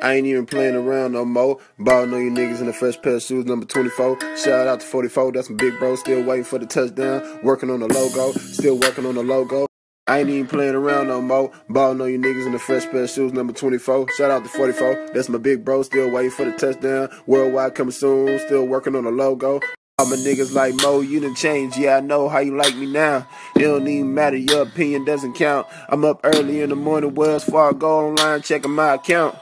I ain't even playing around no more. Ballin' on you niggas in the fresh pair of shoes, number 24. Shout out to 44, that's my big bro. Still waiting for the touchdown. Working on the logo, still working on the logo. I ain't even playing around no more. Ballin' on you niggas in the fresh pair of shoes, number 24. Shout out to 44, that's my big bro. Still waiting for the touchdown. Worldwide coming soon, still working on the logo. All my niggas like Mo, you done changed. Yeah, I know how you like me now. It don't even matter, your opinion doesn't count. I'm up early in the morning, Wells Fargo online, checking my account.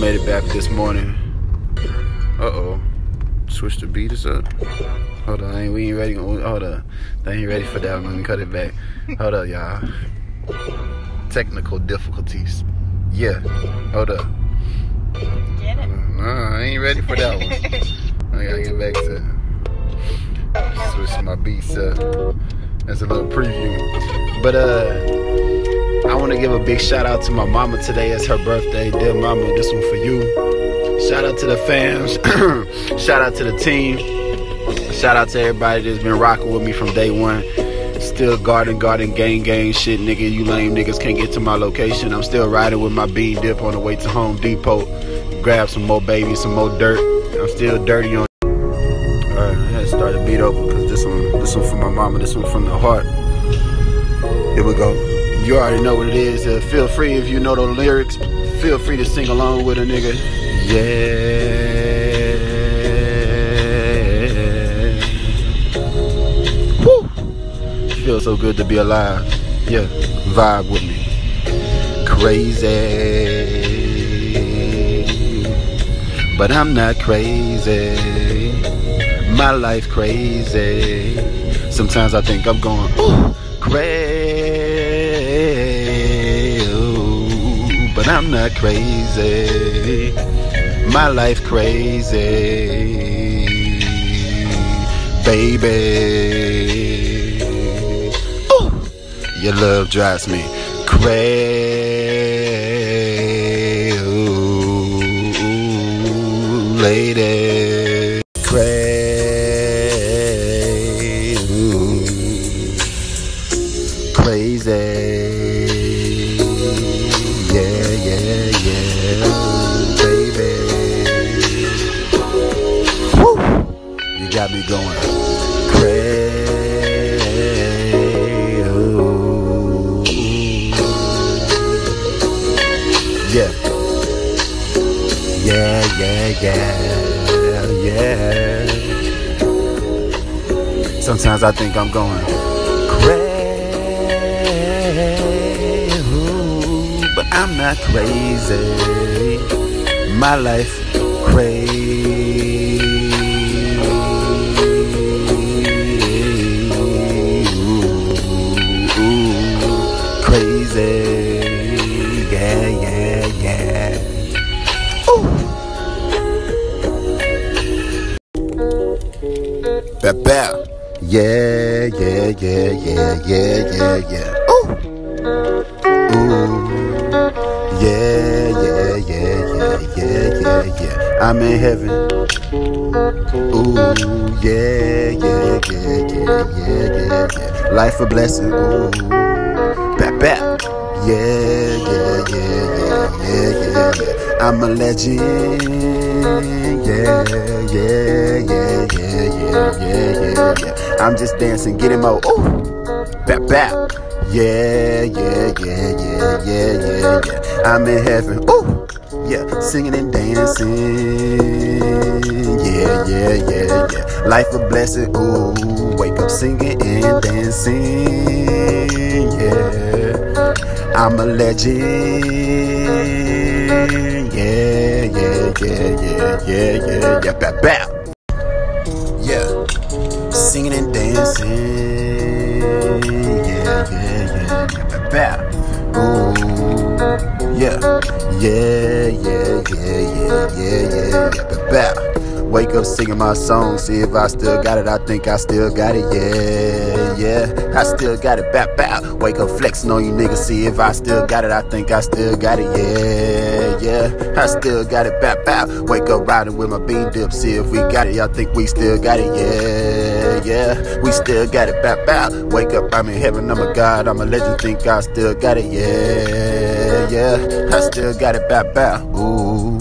Made it back this morning. Uh-oh. Switch the beat beats up. Hold on, ain't, we ain't ready. Hold up. They ain't ready for that. Let me cut it back. Hold up, y'all. Technical difficulties. Yeah. Hold up. Get it? Nah, I ain't ready for that one. I gotta get back to switch my beats up. That's a little preview. But uh I wanna give a big shout out to my mama today. It's her birthday. Dear mama, this one for you. Shout out to the fans. shout out to the team. Shout out to everybody that's been rocking with me from day one. Still garden, garden, gang, gang shit, nigga. You lame niggas can't get to my location. I'm still riding with my bean dip on the way to Home Depot. Grab some more baby, some more dirt. I'm still dirty on. Alright, I had to start the beat over because this one, this one from my mama, this one from the heart. Here we go. You already know what it is. Uh, feel free if you know the lyrics. Feel free to sing along with a nigga. Yeah. Woo! Feels so good to be alive. Yeah, vibe with me. Crazy. But I'm not crazy. My life crazy. Sometimes I think I'm going, ooh, crazy. I'm not crazy. My life crazy. Baby. Ooh, your love drives me crazy. Lady. Crazy. Sometimes I think I'm going crazy, but I'm not crazy. My life crazy, crazy. Yeah, yeah, yeah. Bap, bap. Yeah, yeah, yeah, yeah, yeah, yeah, yeah. Ooh. Ooh. Yeah, yeah, yeah, yeah, yeah, yeah, yeah. I'm in heaven. Ooh, yeah, yeah, yeah, yeah, yeah, yeah, yeah. Life a blessing. Ooh. Bap, bap. Yeah, yeah, yeah, yeah, yeah, yeah, yeah. I'm a legend. Yeah, yeah, yeah, yeah, yeah, yeah, yeah, yeah. I'm just dancing, getting more. Ooh, bap, bap. Yeah, yeah, yeah, yeah, yeah, yeah, yeah. I'm in heaven. Ooh, yeah, singing and dancing. Yeah, yeah, yeah, yeah. Life a blessing. Ooh, wake up singing and dancing. Yeah. I'm a legend. Yeah, yeah, yeah, yeah, yeah, yeah, yeah. Bap, bap. Singing and dancing. Yeah, yeah, yeah, yeah. Ooh. Yeah. Yeah, yeah, yeah, yeah, yeah, yeah, yeah. Wake up singing my song, see if I still got it. I think I still got it, yeah, yeah. I still got it, bap, bap. Wake up flexing on you niggas, see if I still got it. I think I still got it, yeah, yeah. I still got it, bap, bap. Wake up riding with my bean dip, see if we got it. Y'all think we still got it, yeah, yeah, yeah. We still got it, bow, bow. Wake up, I'm in heaven, I'm a god, I'm a legend, think I still got it, yeah, yeah. I still got it, bow, bow. Ooh.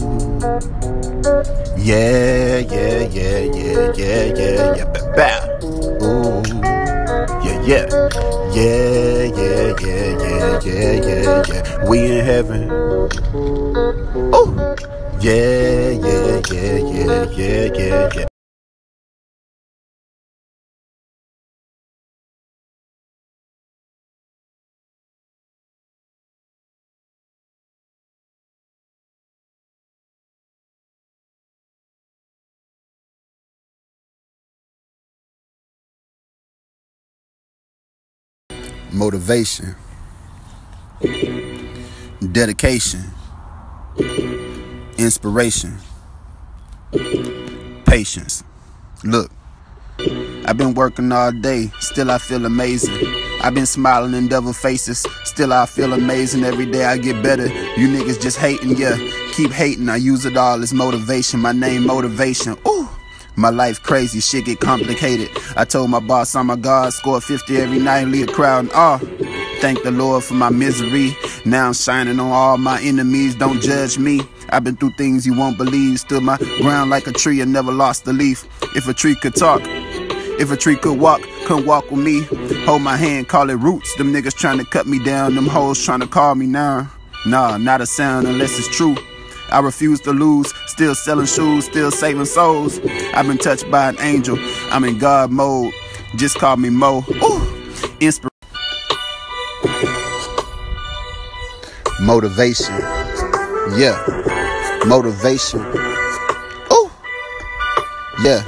Yeah, yeah, yeah, yeah, yeah, yeah, yeah, bow, bow. Ooh. Yeah, yeah. Yeah, yeah, yeah, yeah, yeah, yeah, yeah. We in heaven. Oh. Yeah, yeah, yeah, yeah, yeah, yeah, yeah. Motivation, dedication, inspiration, patience. Look, I've been working all day, still I feel amazing. I've been smiling in devil faces, still I feel amazing. Every day I get better. You niggas just hating, yeah. Keep hating, I use it all as motivation. My name, motivation. Ooh. My life crazy, shit get complicated. I told my boss I'm a god, score 50 every night, lead a crowd and awe. Thank the Lord for my misery. Now I'm shining on all my enemies. Don't judge me. I've been through things you won't believe. Stood my ground like a tree and never lost a leaf. If a tree could talk, if a tree could walk, come walk with me. Hold my hand, call it roots. Them niggas trying to cut me down. Them hoes trying to call me now. Nah, not a sound unless it's true. I refuse to lose. Still selling shoes, still saving souls. I've been touched by an angel. I'm in God mode. Just call me Mo. Ooh, inspiration. Motivation. Yeah. Motivation. Ooh. Yeah.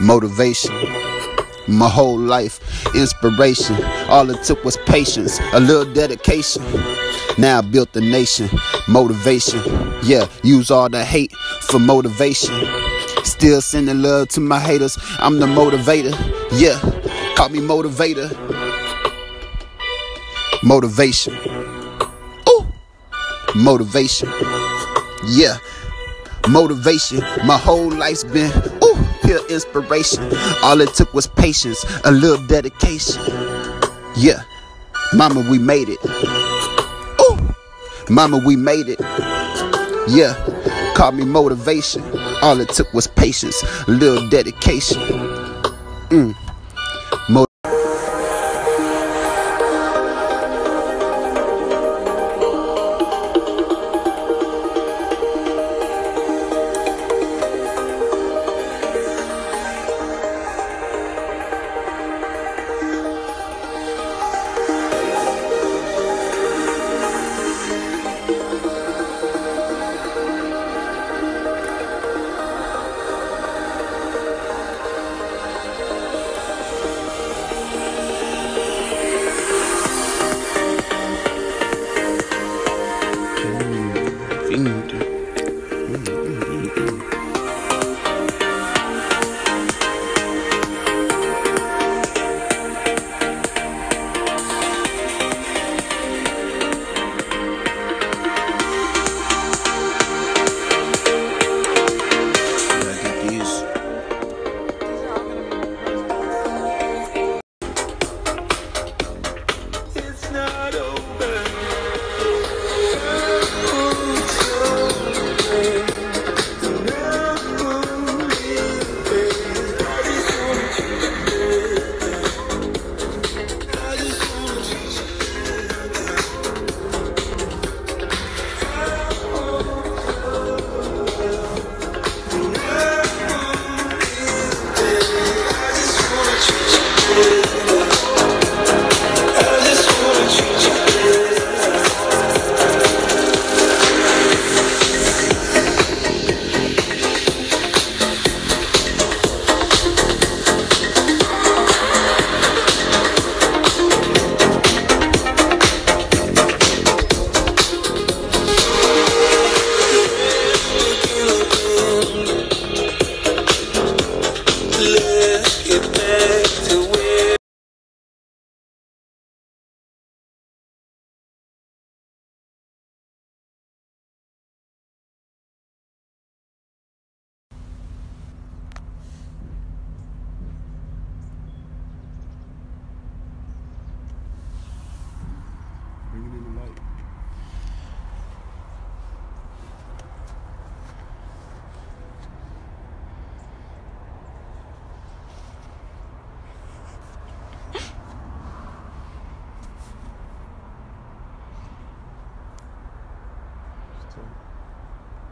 Motivation. My whole life, inspiration. All it took was patience, a little dedication. Now I built the nation. Motivation. Yeah, use all the hate for motivation. Still sending love to my haters. I'm the motivator. Yeah, call me motivator. Motivation. Ooh. Motivation. Yeah. Motivation. My whole life's been ooh, pure inspiration. All it took was patience, a little dedication. Yeah. Mama, we made it. Ooh. Mama, we made it. Yeah. Call me motivation. All it took was patience, a little dedication. Mm.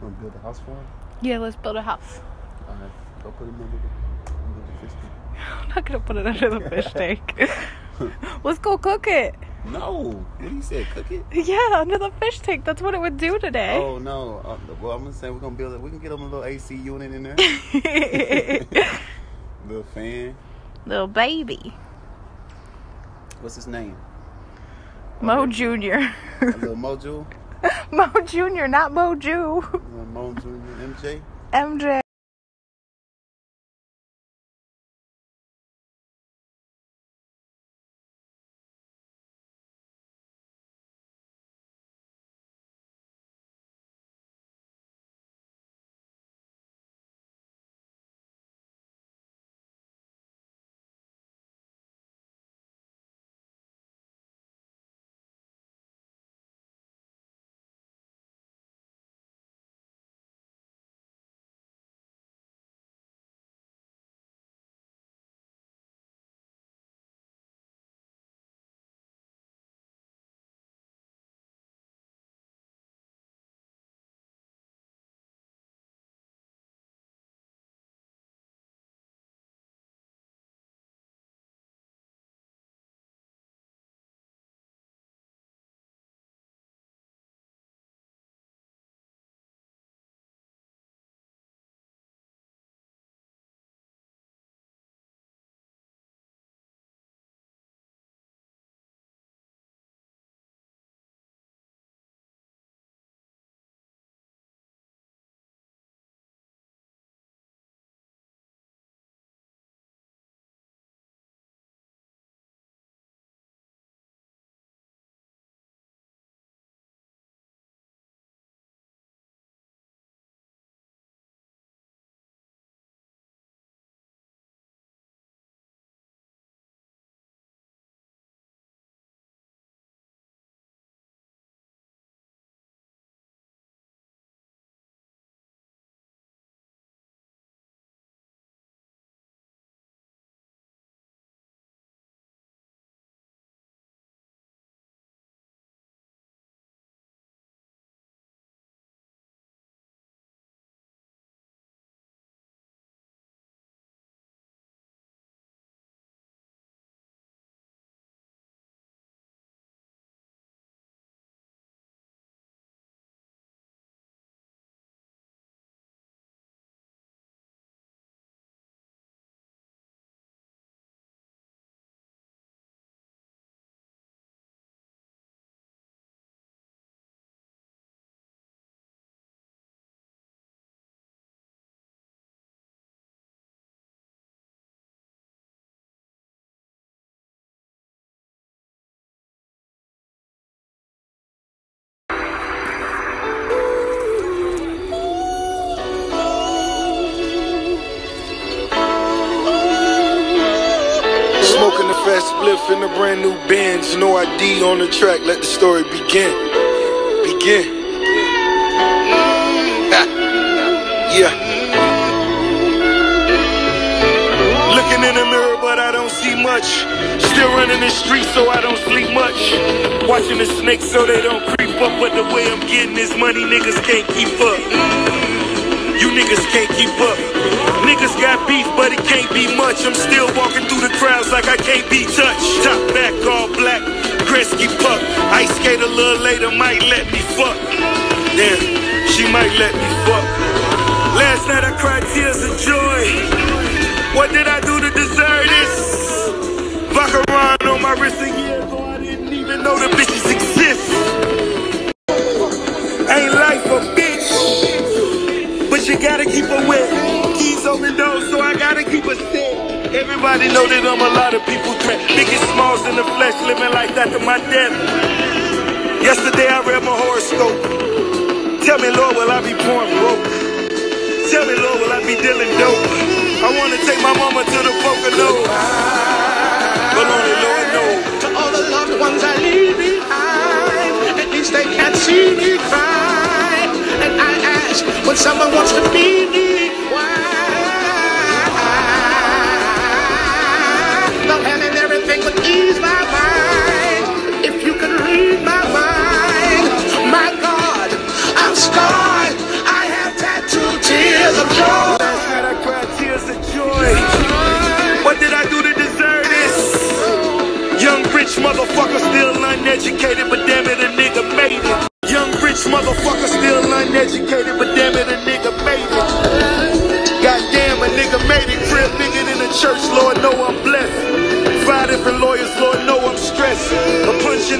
Want to build a house for him? Yeah, let's build a house. Alright, go put him under the, under the fish tank. I'm not gonna put it under the fish tank. let's go cook it. No! What he said? Cook it? Yeah, under the fish tank. That's what it would do today. Oh no! Uh, well, I'm gonna say we're gonna build it. We can get him a little AC unit in there, little fan. Little baby. What's his name? Mo Jr. A little Moju? Mo Jr., not Moju. Little Mo Jr. MJ? MJ. The fast spliff in a brand new Benz. No ID on the track. Let the story begin. Begin. Yeah. Looking in the mirror, but I don't see much. Still running the streets, so I don't sleep much. Watching the snakes so they don't creep up. But the way I'm getting this money, niggas can't keep up. You niggas can't keep up. Niggas got beef, but it can't be much. I'm still walking through the crowds like I can't be touched. Top back, all black, Gretzky puck. Ice skate a little later, might let me fuck. Damn, she might let me fuck. Last night I cried tears of joy. What did I do to deserve this? Baccarat on my wrist a year ago, I didn't even know the bitches exist. Ain't life a bitch, but you gotta keep her wet. Open doors, so I gotta keep her set. Everybody know that I'm a lot of people threat. Biggie Smalls in the flesh, living like that to my death. Yesterday I read my horoscope. Tell me, Lord, will I be born broke? Tell me, Lord, will I be dealing dope? I wanna take my mama to the Pocono. But only Lord knows. To all the loved ones I leave behind, at least they can't see me cry. And I ask when someone wants to be me, why? My mind. If you could read my mind, my God, I'm scarred. I have tattooed tears of joy. I cried tears of joy. What did I do to deserve this? Young rich motherfucker still uneducated, but damn it, a nigga made it.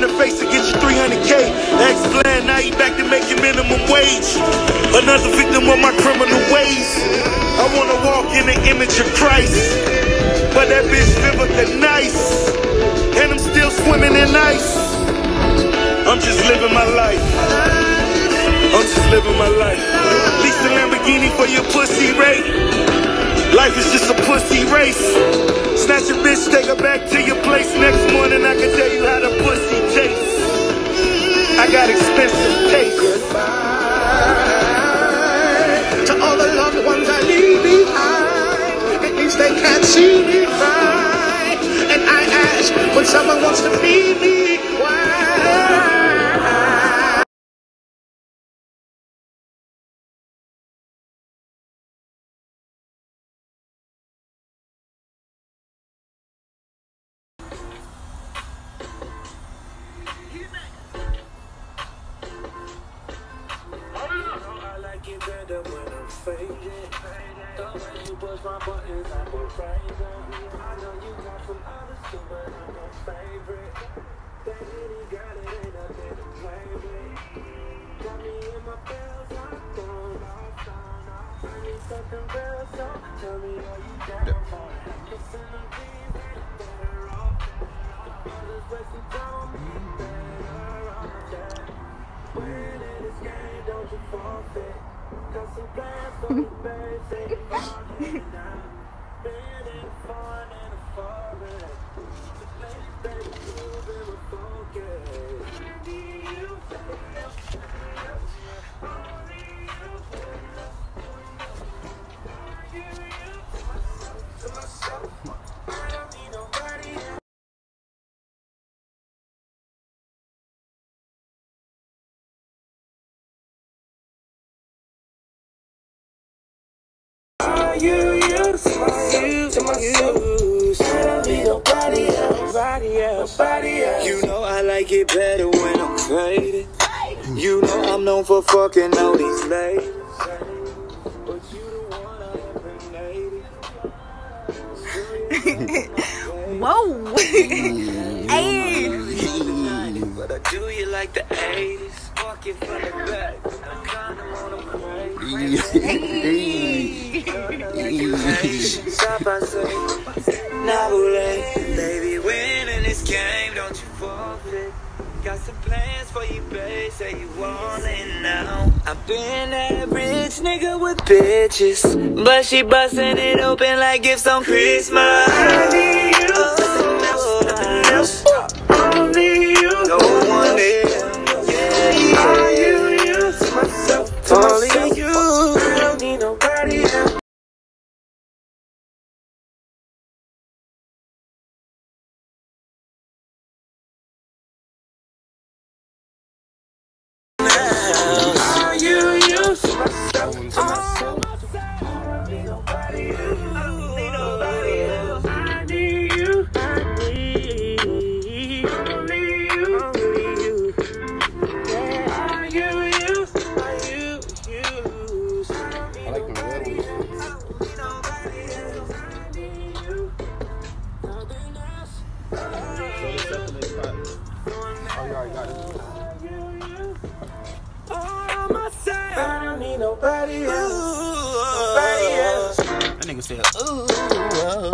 The face to get you 300K. Ex plan, now he back to making minimum wage. Another victim of my criminal ways. I wanna walk in the image of Christ. But that bitch Vivica nice. And I'm still swimming in ice. I'm just living my life. I'm just living my life. Lease a Lamborghini for your pussy rate. Life is just a pussy race. Snatch a bitch, take her back to your place. Next morning I can tell you how the pussy tastes. I got expensive taste. to all the loved ones I leave behind. At least they can't see me cry. And I ask when someone wants to feed me, why? You, you, to myself, to myself. I don't need nobody else, nobody else, nobody else. You know I like it better when I'm faded. You know I'm known for fucking all these ladies. But you the one I impregnated. Whoa. hey. But I do you like the 80s. Walking from the back. I condom on them Stop, I say. Nabule. Baby, winning this game, don't you forfeit. Got some plans for you, babe. Say you want it now. I've been that rich nigga with bitches. But she busting it open like gifts on Christmas. Oh, you already got it. I don't need nobody else. That nigga said, ooh, oh,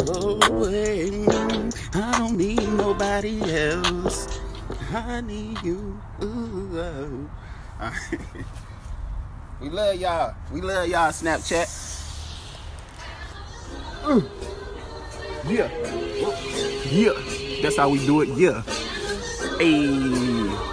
I don't need nobody else. I need you. Oh. We love y'all. We love y'all, Snapchat. Ooh. Yeah. Yeah. That's how we do it. Yeah. Hey.